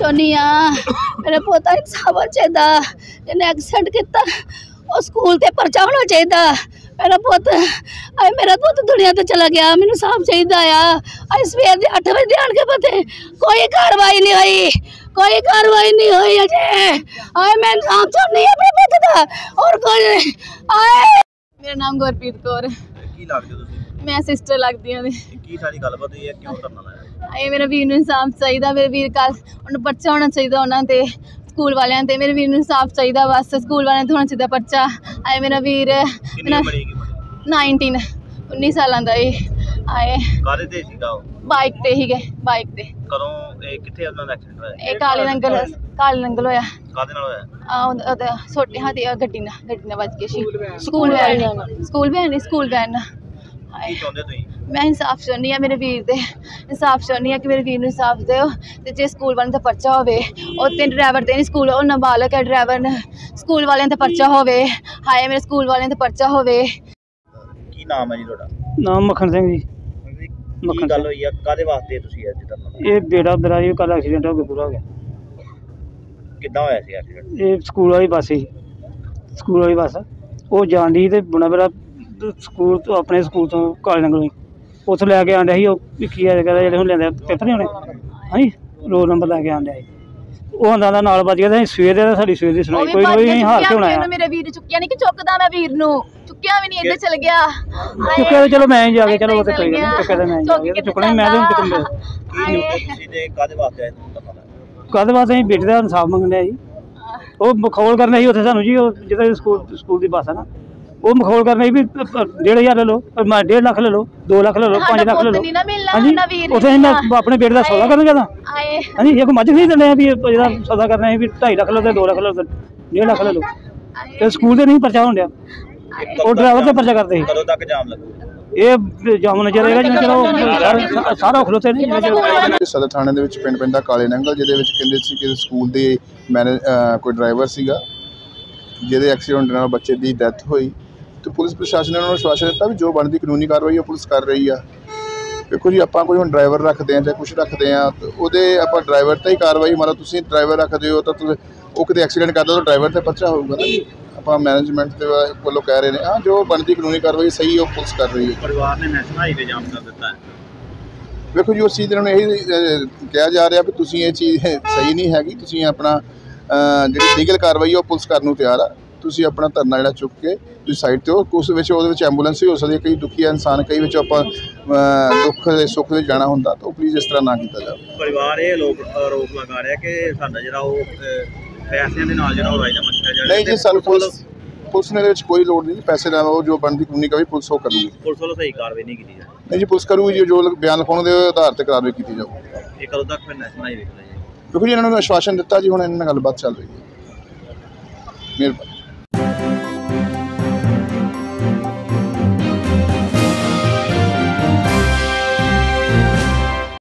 ਚਾਹੁੰਦੀ ਆ। ਮੇਰੇ ਪੋਤਾ ਇਨਸਾਫ ਚਾਹੀਦਾ। ਇਹਨੇ ਐਕਸੀਡੈਂਟ ਕੀਤਾ ਉਹ ਸਕੂਲ ਤੇ ਪਰਚਾ ਹੋਣਾ ਚਾਹੀਦਾ। ਮੇਰਾ ਪੁੱਤ ਆਏ ਮੇਰਾ ਪੁੱਤ ਦੁਨੀਆ ਤੋਂ ਚਲਾ ਗਿਆ। ਮੈਨੂੰ ਸਾਫ਼ ਚਾਹੀਦਾ ਆ। ਅੱਜ ਸਵੇਰ ਦੇ 8 ਵਜੇ ਆਣ ਕੇ ਪਤੇ ਕੋਈ ਕਾਰਵਾਈ ਨਹੀਂ ਹੋਈ। ਕੋਈ ਕਾਰਵਾਈ ਨਹੀਂ ਹੋਈ ਅਜੇ। ਆਏ ਮੈਂ ਇਨਸਾਫ ਚਾਹੁੰਦੀ ਹਾਂ ਆਪਣੇ ਪੁੱਤ ਦਾ। ਔਰ ਕੋਈ ਨਹੀਂ। ਆਏ। ਮੇਰਾ ਨਾਮ ਗੁਰਪ੍ਰੀਤ ਕੌਰ। ਕੀ ਲੱਗਦੇ ਤੁਸੀਂ? ਮੈਂ ਸਿਸਟਰ ਲੱਗਦੀ ਹਾਂ। ਕੀ ਸਾਰੀ ਗੱਲਬਾਤ ਹੋਈ ਹੈ ਕਿਉਂ ਧਰਨਾ ਲਾਇਆ? ਇਹ ਮੇਰਾ ਵੀਰ ਨੂੰ ਇਨਸਾਫ ਚਾਹੀਦਾ ਮੇਰੇ ਵੀਰ ਕੱਲ ਉਹਨੂੰ ਪਰਚਾ ਹੋਣਾ ਚਾਹੀਦਾ ਉਹਨਾਂ ਤੇ ਸਕੂਲ ਵਾਲਿਆਂ ਤੇ ਮੇਰੇ ਵੀਰ ਨੂੰ ਇਨਸਾਫ ਚਾਹੀਦਾ ਬਸ ਸਕੂਲ ਵਾਲਿਆਂ ਤੇ ਹੋਣਾ ਚਾਹੀਦਾ ਪਰਚਾ। ਆਏ ਮੇਰਾ ਵੀਰ ਕਿੰਨੀ ਉਮਰ ਹੈਗੀ ਮੁੰਡੇ 19 19 ਸਾਲਾਂ ਦਾ ਇਹ ਆਏ। ਕਾਹਦੇ ਤੇ ਸੀਗਾ ਉਹ? ਬਾਈਕ ਤੇ ਹੀ ਗਏ ਬਾਈਕ ਤੇ। ਕਦੋਂ ਇਹ ਕਿੱਥੇ ਉਹਨਾਂ ਦਾ ਐਕਸੀਡੈਂਟ ਹੋਇਆ? ਇਹ ਕਾਲੇ ਨੰਗਲ ਕਾਲੇ ਨੰਗਲ ਹੋਇਆ। ਕਾਹਦੇ ਨਾਲ ਹੋਇਆ? ਆ ਛੋਟੇ ਹਾਥੀ ਗੱਡੀ ਨਾਲ ਗੱਡੀ ਨਾਲ ਵੱਜ ਕੇ ਸੀ। School van school van school van. ਕੀ ਚਾਹੁੰਦੇ ਤੁਸੀਂ? ਮੈਂ ਇਨਸਾਫ ਚਾਹੁੰਦੀ ਹਾਂ ਮੇਰੇ ਵੀਰ ਦੇ। ਇਨਸਾਫ ਚਾਹੁੰਦੀ ਹਾਂ ਕਿ ਮੇਰੇ ਵੀਰ ਨੂੰ ਇਨਸਾਫ ਦਿਓ ਤੇ ਜੇ ਸਕੂਲ ਵਾਲਿਆਂ ਦਾ ਪਰਚਾ ਹੋਵੇ ਉਹ ਤੇ ਡਰਾਈਵਰ ਤੇ ਨਹੀਂ ਸਕੂਲ ਉਹ ਨਾਬਾਲਗ ਹੈ ਡਰਾਈਵਰ ਨੇ। ਸਕੂਲ ਵਾਲਿਆਂ ਦਾ ਪਰਚਾ ਹੋਵੇ ਹਾਏ ਮੇਰੇ ਸਕੂਲ ਵਾਲਿਆਂ ਦਾ ਪਰਚਾ ਹੋਵੇ। ਕੀ ਨਾਮ ਹੈ ਜੀ ਤੁਹਾਡਾ? ਨਾਮ ਮੱਖਣ ਸਿੰਘ ਜੀ। ਕੀ ਮੱਖਣ ਗੱਲ। ਹੋਈ ਆ? ਕਾਹਦੇ ਵਾਸਤੇ ਤੁਸੀਂ ਅੱਜ ਲਾਇਆ? ਇਹ ਬੇੜਾ ਮੇਰਾ ਜੀ ਕੱਲ ਐਕਸੀਡੈਂਟ ਹੋ ਕੇ ਪੂਰਾ ਹੋ ਗਿਆ। ਕਿੱਦਾਂ ਹੋਇਆ ਸੀ ਐਕਸੀਡੈਂਟ ਇਹ ਸਕੂਲ ਵਾਲੀ ਬੱਸ ਸੀ। ਸਕੂਲ ਵਾਲੀ ਬੱਸ। ਉਹ ਜਾਂਦੀ ਤੇ ਬੁਣਾ ਮੇਰਾ ਸਕੂਲ ਤੋਂ ਆਪਣੇ ਸਕੂਲ ਤੋਂ ਕਾਲੇ ਨੰਗਲੋਂ ਉੱਥੋਂ ਲੈ ਕੇ ਆਂਡਿਆ ਸੀ ਉਹ ਕੀ ਕਹਿੰਦਾ ਜਿਹੜੇ ਹੁਣ ਲੈਂਦੇ ਪੇਪਰ ਨਹੀਂ ਹੋਣੇ ਹਾਂਜੀ ਰੋਲ ਨੰਬਰ ਲੈ ਕੇ ਆਂਡਿਆ ਸੀ ਉਹ ਆਂਦਾ ਦਾ ਨਾਲ ਵੱਜ ਗਿਆ ਤੇ ਸਵੇਰੇ ਦਾ ਸਾਡੀ ਸਵੇਰ ਦੀ ਸੁਣਾਈ ਕੋਈ ਨਹੀਂ ਹਾਰ ਕੇ ਹੋਣਾ ਮੇਰੇ ਵੀਰ ਚੁੱਕਿਆ ਨਹੀਂ ਕਿ ਚੁੱਕਦਾ ਮੈਂ ਵੀਰ ਨੂੰ। ਚੁੱਕਿਆ ਵੀ ਨਹੀਂ ਇੱਧਰ ਚਲ ਗਿਆ। ਚੁੱਕਿਆ ਚਲੋ ਮੈਂ ਹੀ ਜਾ ਕੇ ਚਲੋ ਉਹ ਤੇ ਕੋਈ ਨਹੀਂ ਚੁੱਕਿਆ ਤੇ ਮੈਂ ਜਾ ਕੇ ਚੁੱਕਣਾ ਮੈਂ ਤਾਂ ਚੁੱਕਣ ਕੀ ਲੋਕੇ ਤੁਸੀਂ ਤੇ ਕਾਹਦੇ ਵਾਸਤੇ ਆਏ। ਤੁਸੀਂ ਧਰਨਾ ਲਾਇਆ ਕਦ ਵਾਸਤੇ ਅਸੀਂ ਬੇਟੇ ਦਾ ਇਨਸਾਫ ਮੰਗਣ ਜੀ ਉਹ ਮਖੌਲ ਕਰਨਾ ਸੀ ਉੱਥੇ ਸਾਨੂੰ ਜੀ ਉਹ ਜਿਹੜਾ ਸਕੂਲ ਸਕੂਲ ਦੀ ਬੱਸ ਹੈ ਨਾ। ਉਹ ਮਖੌਲ ਕਰਨਾ ਵੀ ਪ- ਪ- ਡੇਢ ਹਜ਼ਾਰ ਲੈ ਲਓ ਪਰ ਮੈਂ 1.5 ਲੱਖ ਲੈ ਲਓ 2 ਲੱਖ ਲੈ ਲਓ 5 ਲੱਖ ਲੈ ਲਓ। ਨਹੀਂ ਨਾ ਮਿਲਣਾ ਹਾਂਜੀ ਉੱਥੇ ਮੈਂ ਆਪਣੇ ਬੇਟੇ ਦਾ ਸੌਦਾ ਕਰਨ ਆਏ। ਹਾਂਜੀ ਇੱਕ ਮੱਝ ਖਰੀਦ ਲੈਣੇ ਆ ਵੀ ਇਹ ਜਿਹੜਾ ਸੌਦਾ ਕਰਨਾ ਹੈ ਵੀ 2.5 ਲੱਖ ਲਓ ਤੇ 2 ਲੱਖ ਲਓ ਤੇ 1.5 ਲੱਖ ਲੈ ਲਓ। ਤੇ ਸਕੂਲ ਦੇ ਨਹੀਂ ਪਰਚਾ ਹੋਣ ਡਿਆ। ਉਹ ਡਰਾਈਵਰ ਤੇ ਪਰਚਾ ਕਰਦੇ ਕਦੋਂ ਤੱਕ ਜਾਮ ਲੱਗੂ? ਇਹ ਜਾਮਨ ਚਲੇਗਾ ਜਿਵੇਂ ਚਲੋ ਸਾਰਾ- ਖਲੋਤੇ ਨਹੀਂ ਸਦਰ ਥਾਣੇ ਦੇ ਵਿੱਚ ਪਿੰਡ ਪੈਂਦਾ ਕਾਲੇ ਨੰਗਲ ਜਿਹਦੇ ਵਿੱਚ ਕਹਿੰਦੇ ਸੀ ਕਿ ਸਕੂਲ ਦੇ ਮੈਨੇ ਕੋਈ ਡਰਾਈਵਰ ਸੀਗਾ ਜਿਹਦੇ ਐਕਸੀਡੈਂਟ ਨਾਲ ਬੱਚੇ ਦੀ ਡੈਥ ਹੋਈ। ਤੇ ਪੁਲਿਸ ਪ੍ਰਸ਼ਾਸਨ ਨੇ ਉਹਨਾਂ ਨੂੰ ਵਿਸ਼ਵਾਸ ਦਿੱਤਾ ਵੀ ਜੋ ਬਣਦੀ ਕਾਨੂੰਨੀ ਕਾਰਵਾਈ ਉਹ ਪੁਲਿਸ ਕਰ ਰਹੀ ਆ। ਵੇਖੋ ਜੀ ਆਪਾਂ ਕੋਈ ਹੁਣ ਡਰਾਈਵਰ ਰੱਖਦੇ ਆ ਜਾਂ ਕੁਝ ਰੱਖਦੇ ਆ ਉਹਦੇ ਆਪਾਂ ਡਰਾਈਵਰ ਤੇ ਹੀ ਕਾਰਵਾਈ ਲਓ ਤੁਸੀਂ ਡਰਾਈਵਰ ਰੱਖਦੇ ਹੋ ਤਾਂ ਉਹ ਕਿਤੇ ਐਕਸੀਡੈਂਟ ਕਰਦਾ ਤਾਂ ਡਰਾਈਵਰ ਤੇ ਪਰਚਾ ਹੋਊਗਾ ਨਾ ਜੀ। ਆਪਾਂ ਮੈਨੇਜਮੈਂਟ ਦੇ ਵੱਲੋਂ ਕਹਿ ਰਹੇ ਨੇ ਹਾਂ ਜੋ ਬਣਦੀ ਕਾਨੂੰਨੀ ਕਾਰਵਾਈ ਸਹੀ ਉਹ ਪੁਲਿਸ ਕਰ ਰਹੀ ਹੈ ਪਰਿਵਾਰ ਨੇ ਨੈਸ਼ਨਲ ਹਾਈਵੇ ਜਾਮ ਕਰ ਦਿੱਤਾ ਹੈ। ਵੇਖੋ ਜੀ ਉਸ ਚੀਜ਼ ਦੇ ਨਾਲ ਇਹੀ ਕਿਹਾ ਜਾ ਰਿਹਾ ਵੀ ਤੁਸੀਂ ਇਹ ਚੀਜ਼ ਸਹੀ ਨਹੀਂ ਹੈਗੀ ਤੁਸੀਂ ਆਪਣਾ ਜਿਹੜੀ ਲੀਗਲ ਕਾਰਵਾਈ ਆ ਉਹ ਪੁਲਿਸ ਕਰਨ ਨੂੰ ਤਿਆਰ ਆ। ਤੁਸੀਂ ਆਪਣਾ ਧਰਨਾ ਜਿਹੜਾ ਚੁੱਕ ਕੇ ਤੁਸੀਂ ਸਾਈਡ ਤੇ ਹੋ ਉਸ ਵਿੱਚ ਉਹਦੇ ਵਿੱਚ ਐਂਬੂਲੈਂਸ ਵੀ ਹੋ ਸਕਦੀ ਹੈ ਕਈ ਦੁਖੀ ਇਨਸਾਨ ਕਈ ਵਿੱਚ ਆਪਾਂ ਦੁੱਖ ਦੇ ਸੁੱਖ ਦੇ ਜਾਣਾ ਹੁੰਦਾ ਤਾਂ ਉਹ ਪਲੀਜ਼ ਇਸ ਤਰ੍ਹਾਂ ਨਾ ਕੀਤਾ ਜਾਵੇ। ਪਰਿਵਾਰ ਇਹ ਲੋਕ ਆਰੋਪ ਲਗਾ ਰਿਹਾ ਕਿ ਸਾਡਾ ਜਿਹੜਾ ਉਹ ਪੈਸਿਆਂ ਦੇ ਨਾਲ ਜਿਹੜਾ ਉਹ ਰਾਜ ਦਾ ਮਸਲਾ ਜਿਹੜਾ ਨਹੀਂ ਜੀ ਸਾਨੂੰ ਪੁਲਿਸ ਪੁਲਿਸ ਨੇ ਇਹਦੇ ਵਿੱਚ ਕੋਈ ਲੋੜ ਨਹੀਂ ਪੈਸੇ ਦਾ ਉਹ ਜੋ ਬਣਦੀ ਕਾਨੂੰਨੀ ਕਾਰਵਾਈ ਪੁਲਿਸ ਉਹ ਕਰੂਗੀ। ਪੁਲਿਸ ਵੱਲੋਂ ਸਹੀ ਕਾਰਵਾਈ ਨਹੀਂ ਕੀਤੀ ਜਾਂਦੀ ਨਹੀਂ ਜੀ ਪੁਲਿਸ ਕਰੂਗੀ ਜੀ ਜੋ ਬਿਆਨ ਲਿਖਾਉਣ ਦੇ ਆਧਾਰ ਤੇ ਕਾਰਵਾਈ ਕੀਤੀ ਜਾਊਗੀ ਇਹ ਕਦੋਂ ਤੱਕ ਫਿਰ ਨੈਸ਼ਨਲ ਹਾਈਵੇ ਤੇ ਜਾਏ ਕਿਉਂਕਿ ਜੀ ਇਹਨਾਂ ਨੂੰ ਆਸ਼ਵਾਸਨ ਦਿੱਤਾ ਜੀ ਹੁਣ ਇਹਨਾਂ ਨਾਲ ਗੱਲਬਾਤ ਚੱਲ ਰਹੀ ਹੈ। ਮਿਹਰਬਾਨੀ।